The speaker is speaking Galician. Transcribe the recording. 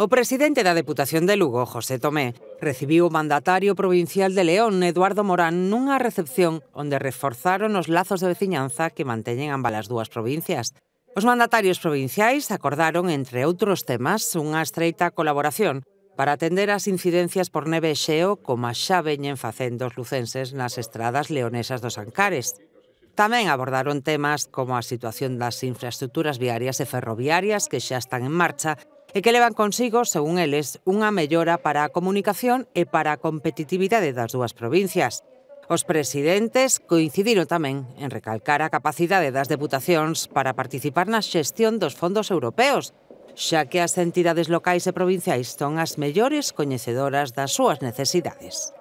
O presidente da Deputación de Lugo, José Tomé, recibiu o mandatario provincial de León, Eduardo Morán, nunha recepción onde reforzaron os lazos de veciñanza que manteñen ambas as dúas provincias. Os mandatarios provinciais acordaron, entre outros temas, unha estreita colaboración para atender as incidencias por neve e xeo como xa veñen facendo os lucenses nas estradas leonesas dos Ancares. Tamén abordaron temas como a situación das infraestructuras viarias e ferroviarias que xa están en marcha e que levan consigo, según eles, unha mellora para a comunicación e para a competitividade das dúas provincias. Os presidentes coincidiron tamén en recalcar a capacidade das deputacións para participar na xestión dos fondos europeos, xa que as entidades locais e provinciais son as mellores coñecedoras das súas necesidades.